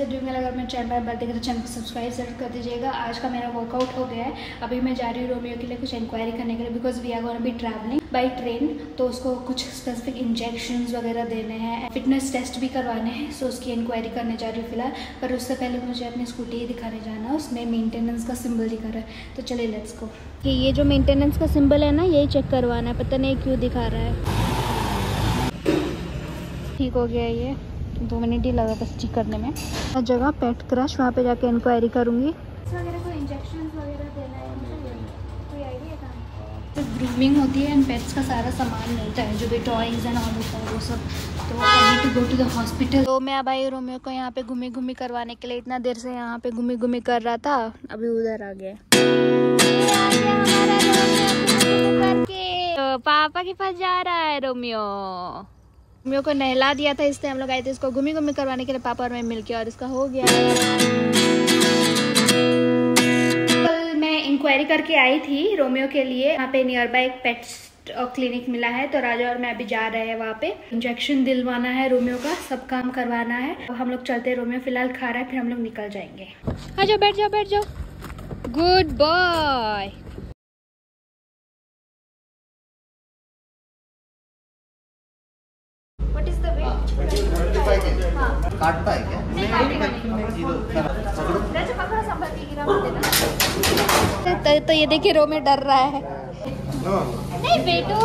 Guys doing अगर मैं channel पर बैठे तो चैनल को सब्सक्राइब ज़रूर कर दीजिएगा। आज का मेरा वर्कआउट हो गया है। अभी मैं जा रही हूँ रोमियो के लिए कुछ इंक्वायरी करने के लिए because we are gonna be travelling by train तो उसको कुछ स्पेसिफिक इंजेक्शन वगैरह देने हैं फिटनेस टेस्ट भी करवाने हैं सो उसकी इंक्वायरी करने जा रही हूँ फ़िलहाल। पर उससे पहले मुझे अपनी स्कूटी दिखाने जाना है। उसमें मेंटेनेंस का सिंबल दिखा रहा है। तो चलिए लेट्स को कि ये जो मेंटेनेंस का सिंबल है ना, यही चेक करवाना है। पता नहीं क्यों दिखा रहा है। ठीक हो गया ये। दो मिनट ही लगा बस ठीक करने में। जगह पेट क्रश वहाँ पे जाके इंक्वायरी करूँगी। वगैरह को इंजेक्शन वगैरह देना है कोई आइडिया तो ग्रूमिंग होती है एंड पेट्स का सारा सामान मिलता है जो भी टॉयज एंड ऑल होता है वो सब। तो I need to go to the hospital तो मैं अब आई रोमियो को यहाँ पे घूमी घूमी करवाने के लिए इतना देर से यहाँ पे घूमी घूमी कर रहा था अभी उधर आ गया। तो पापा के पास जा रहा है रोमियो। रोमियो को नहला दिया था, इसलिए हम लोग आए थे इसको घूमी घूमी करवाने के लिए पापा और मैं मिलके और इसका हो गया। कल मैं इंक्वायरी करके आई थी रोमियो के लिए। यहाँ पे नियर बाय एक पेट्स क्लिनिक मिला है तो राजा और मैं अभी जा रहे हैं वहाँ पे। इंजेक्शन दिलवाना है रोमियो का, सब काम करवाना है। तो हम लोग चलते रोमियो फ़िलहाल खा रहा है, फिर हम लोग निकल जाएँगे। आ जाओ, बैठ जाओ बैठ जाओ। गुड बॉय काटता है क्या तो, तो ये देखिए रो में डर रहा है। नहीं बेटो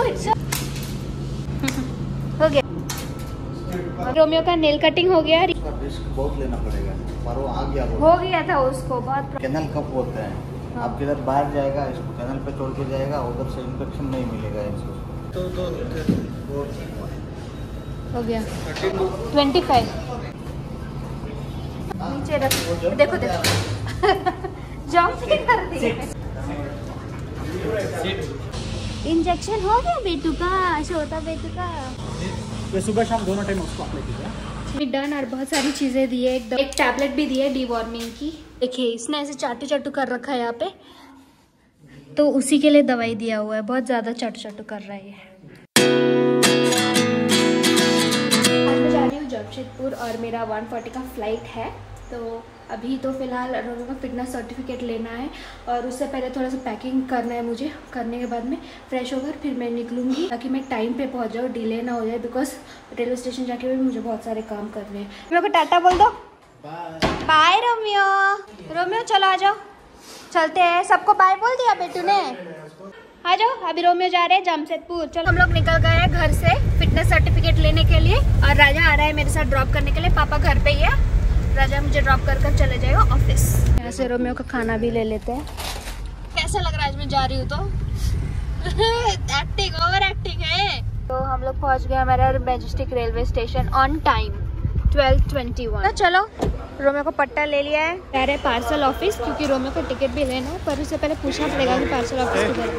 हो गया रोमियो का नेल कटिंग हो गया। रिस्क बहुत लेना पड़ेगा पर वो आ गया हो गया था उसको बहुत कैनल कप बोलते हैं। आप किधर बाहर जाएगा इसको कैनल पे छोड़ के जाएगा उधर से इन्फेक्शन नहीं मिलेगा इसको। तो तो हो गया। ट्वेंटी फाइव नीचे रख। देखो देखो। जंप कर दी इंजेक्शन हो गया बेटू का। छोटा बेटू का। ये सुबह शाम दोनों टाइम उसको अप्लाई कीजिए। डन और बहुत सारी चीज़ें दी है। एकदम एक टैबलेट भी दी है डीवॉर्मिंग की। देखिए इसने ऐसे चाटू चाटू कर रखा है यहाँ पे। तो उसी के लिए दवाई दिया हुआ है। बहुत ज़्यादा चाटू चाटू कर रहा है जमशेदपुर और मेरा 140 का फ़्लाइट है। तो अभी तो फ़िलहाल रोमियो का फिटनेस सर्टिफिकेट लेना है और उससे पहले थोड़ा सा पैकिंग करना है मुझे। करने के बाद में फ्रेश होकर फिर मैं निकलूँगी ताकि मैं टाइम पे पहुँच जाऊँ डिले ना हो जाए बिकॉज़ रेलवे स्टेशन जाके भी मुझे बहुत सारे काम करने हैं। मेरे को टाटा बोल दो। बाय रोमियो रोमियो चलो आ जाओ। चलते हैं। सबको बाय बोल दिया बेटू ने। आ जाओ अभी रोमियो जा रहे हैं जमशेदपुर। चलो। हम लोग निकल गए हैं घर से फिटनेस सर्टिफिकेट लेने के लिए और राजा आ रहा है मेरे साथ ड्रॉप करने के लिए। पापा घर पे ही है। राजा मुझे ड्रॉप कर कर चले जाएगा ऑफ़िस यहाँ से रोमियो का खाना भी ले लेते हैं। कैसा लग रहा है आज मैं जा रही हूँ तो? एक्टिंग ओवर एक्टिंग है। तो हम लोग पहुँच गए हमारा Majestic railway station on time twelve twenty one चलो रोमियो को पट्टा ले लिया है। कह रहे पार्सल ऑफ़िस क्योंकि रोमियो को टिकट भी लेना है पर उससे पहले पूछना पड़ेगा कि पार्सल ऑफ़िस किधर है।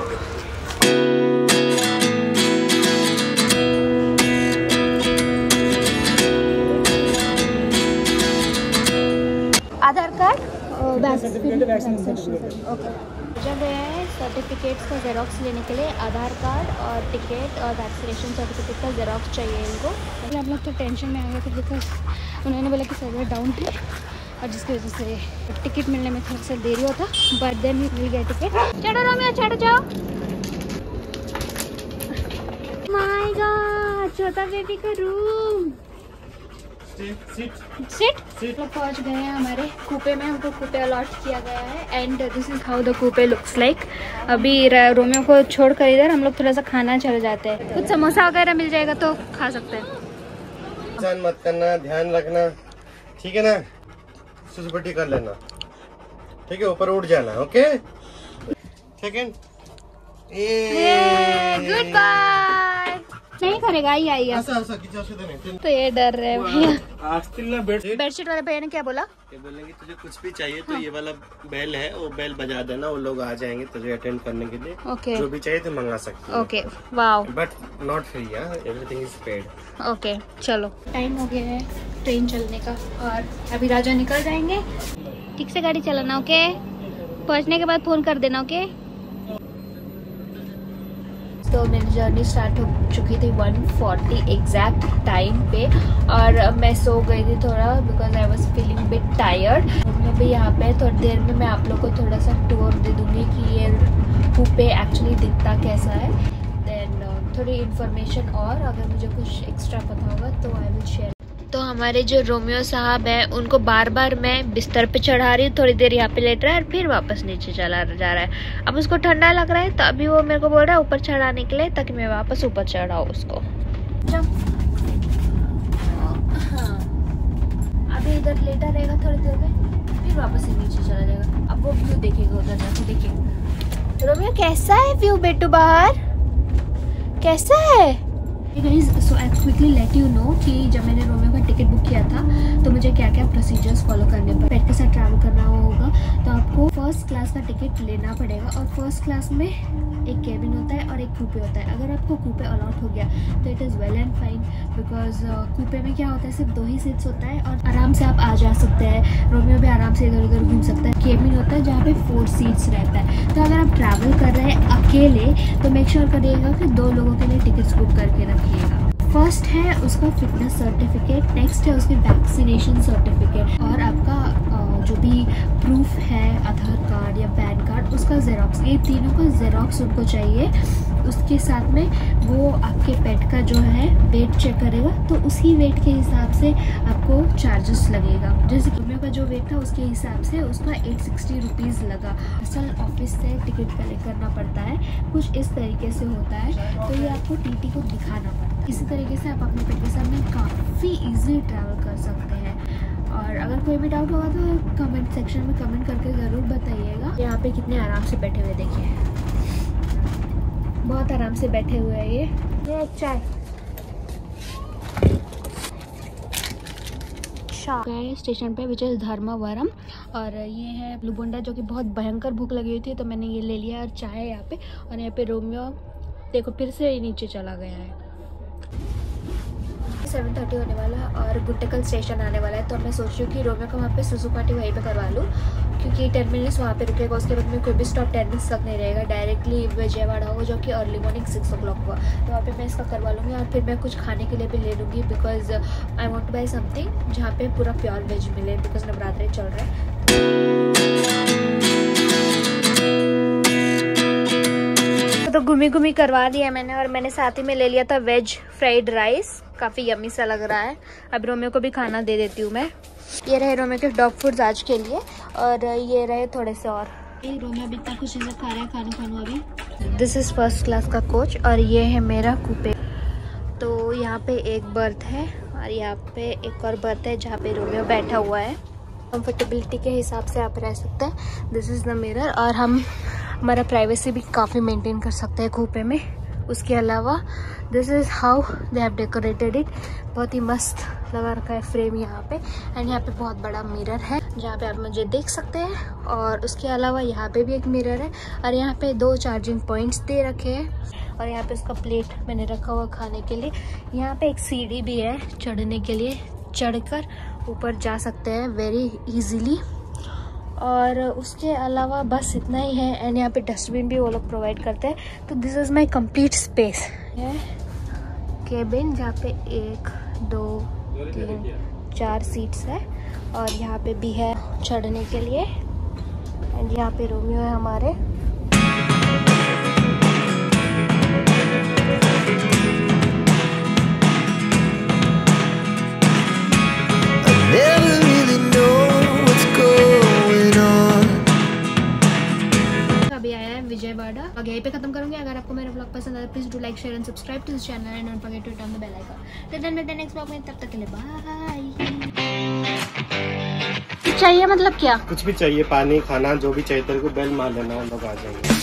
आधार कार्ड? ओके जब है सर्टिफिकेट्स का जेरोक्स लेने के लिए आधार कार्ड और टिकट और वैक्सीनेशन सर्टिफिकेट का जेरोक्स चाहिए इनको। हम लोग तो टेंशन में आ गए थे बिकॉज़ उन्होंने बोला कि सर्वर डाउन है और जिसकी वजह से टिकट मिलने में थोड़ा सा देरी होता बट देन मिल गया टिकट चढ़ो रोमियो चढ़ जाओ। माय गॉड छोटा बेबी का रूम सिट लोग पहुँच गए हैं हमारे कूपे में हमको कूपे अलॉट किया गया है and this is how the coupe looks like अभी रोमियो को छोड़ कर इधर हम लोग थोड़ा सा खाना चल जाते हैं। कुछ समोसा वगैरह मिल जाएगा तो खा सकते हैं। नुकसान मत करना, ध्यान रखना, ठीक है ना? सुसपट्टी कर लेना। ठीक है, ऊपर उठ जाना, ओके? सेकंड गुड बाय नहीं करेगा आई आई ऐसा ऐसा किसी औषधि नहीं तो ये डर रहे हैं भैया। आस्तील ना बेड बेडशीट वाले भैया ने क्या बोला? ये बोलेंगे तुझे कुछ भी चाहिए तो ये वाला बेल है वो बेल बजा देना वो लोग आ जाएँगे तुझे अटेंड करने के लिए। ओके जो भी चाहिए तो मंगा सकते okay wow but not free everything is paid okay चलो। टाइम हो गया है ट्रेन चलने का और अभी राजा निकल जाएँगे। ठीक से गाड़ी चलाना ओके पहुँचने के बाद फ़ोन कर देना ओके तो मेरी जर्नी स्टार्ट हो चुकी थी 140 एग्जैक्ट टाइम पे और मैं सो गई थी थोड़ा because I was feeling bit tired मैं भी यहाँ पे थोड़ी देर में मैं आप लोग को थोड़ा सा टूर दे दूँगी कि ये कूपे एक्चुअली दिखता कैसा है. देन थोड़ी इन्फॉर्मेशन और अगर मुझे कुछ एक्स्ट्रा पता होगा तो आई विल शेयर तो हमारे जो रोमियो साहब हैं उनको बार बार मैं बिस्तर पे चढ़ा रही हूँ थोड़ी देर यहाँ पे लेट रहा है और फिर वापस नीचे चला जा रहा है। अब उसको ठंडा लग रहा है तो अभी वो मेरे को बोल रहा है ऊपर चढ़ाने के लिए ताकि मैं वापस ऊपर चढ़ाऊँ उसको। हाँ। अभी इधर लेटा रहेगा थोड़ी देर में फिर वापस नीचे चला जाएगा। अब वो व्यू देखेगा उधर जाके देखिए रोमियो कैसा है व्यू बेटू बाहर? कैसा है? So I quickly let you know कि जब मैंने रोमियो का टिकट बुक किया था तो मुझे क्या क्या प्रोसीजर्स फॉलो करने पर पेट के साथ ट्रैवल करना होगा तो आपको फ़र्स्ट क्लास का टिकट लेना पड़ेगा और फ़र्स्ट क्लास में एक केबिन होता है और एक कूपे होता है। अगर आपको कूपे अलॉट हो गया तो it is well and fine because coupe में क्या होता है, सिर्फ़ दो ही सीट्स होता है और आराम से आप आ जा सकते हैं। रोमियो भी आराम से इधर उधर घूम सकता है। केबिन होता है जहाँ पे फोर सीट्स रहता है। तो अगर आप ट्रैवल कर रहे हैं अकेले तो मेक श्योर करिएगा कि दो लोगों के लिए टिकट्स बुक रखिएगा फ़र्स्ट है, उसका फिटनेस सर्टिफिकेट नेक्स्ट है उसकी वैक्सीनेशन सर्टिफिकेट और आपका जो भी प्रूफ है, आधार कार्ड या पैन कार्ड उसका जेरोक्स ये तीनों का जेरोक्स उनको चाहिए। उसके साथ में वो आपके पेट का जो है वेट चेक करेगा तो उसी वेट के हिसाब से आपको चार्जेस लगेगा। जैसे रोमियो का जो वेट था, उसके हिसाब से उसका एट सिक्सटी रुपीज़ लगा। असल ऑफ़िस से टिकट कलेक्ट करना पड़ता है। कुछ इस तरीके से होता है तो ये आपको टीटी को दिखाना पड़ता है। इसी तरीके से आप अपने पेट के में काफ़ी ईजी ट्रैवल कर सकते हैं। और अगर कोई भी डाउट होगा तो कमेंट सेक्शन में कमेंट करके ज़रूर बताइएगा। यहाँ पे कितने आराम से बैठे हुए देखिए। बहुत आराम से बैठे हुए हैं ये। ये चाय। गए स्टेशन पे विच इज़ धर्मावरम। और ये है ब्लू बोंडा जो कि बहुत भयंकर भूख लगी हुई थी तो मैंने ये ले लिया और चाय है यहाँ पे। और यहाँ पे रोमियो देखो फिर से नीचे चला गया है। सेवन थर्टी होने वाला है और गुट्टकल स्टेशन आने वाला है तो मैं सोच रही हूँ कि रोमियो का वहाँ पे सुसु पार्टी वहीं पे करवा लूँ। क्योंकि टेन मिनट्स वहाँ पे रुकेगा, उसके बाद में कोई भी स्टॉप टेन मिनट्स तक नहीं रहेगा। डायरेक्टली विजयवाड़ा होगा, जो कि early morning six o'clock हुआ। तो वहाँ पर मैं इसका करवा लूँगी और फिर मैं कुछ खाने के लिए भी ले लूँगी because I want buy something जहाँ पे पूरा प्योर वेज मिले बिकॉज़ नवरात्रि चल रहा है। तो घूमी घूमी करवा दिया मैंने और मैंने साथ ही में ले लिया था वेज फ्राइड राइस। काफ़ी यमी सा लग रहा है। अब रोमियो को भी खाना दे देती हूँ मैं। ये रहे रोमियो के डॉग फूड्स आज के लिए और ये रहे थोड़े से और। रोमियो भी इतना खा रहा है खाना खाना अभी। दिस इज़ फ़र्स्ट क्लास का कोच और ये है मेरा कूपे तो यहाँ पे एक बर्थ है और यहाँ पे एक और बर्थ है जहाँ पे रोमियो बैठा हुआ है। कंफर्टेबिलिटी के हिसाब से आप रह सकते हैं। दिस इज़ द मिरर और हम हमारा प्राइवेसी भी काफ़ी मेंटेन कर सकते हैं कूपे में। उसके अलावा this is how they have decorated it बहुत ही मस्त लगा रखा है फ्रेम यहाँ पे। एंड यहाँ पे बहुत बड़ा मिरर है, जहाँ पे आप मुझे देख सकते हैं। और उसके अलावा यहाँ पे भी एक मिरर है। और यहाँ पे दो चार्जिंग पॉइंट्स दे रखे हैं। और यहाँ पे उसका प्लेट मैंने रखा हुआ खाने के लिए। यहाँ पे एक सीढ़ी भी है चढ़ने के लिए। चढ़कर ऊपर जा सकते हैं वेरी इजीली और उसके अलावा बस इतना ही है एंड यहाँ पे डस्टबिन भी वो लोग प्रोवाइड करते हैं। तो this is my complete space है केबिन जहाँ पे एक, दो, तीन, चार सीट्स है और यहाँ पे भी है चढ़ने के लिए। एंड यहाँ पे रोमियो है हमारे। करूँगी। अगर आपको मेरा ब्लॉग पसंद आया please do like share and subscribe to this channel and don't forget to turn the bell icon तो देन नेक्स्ट ब्लॉग में, तब तक के लिए बाय चाहिए मतलब क्या? कुछ भी चाहिए, पानी, खाना, जो भी चाहिए, तेरे को बेल मार लेना हम लोग आ जाएँगे।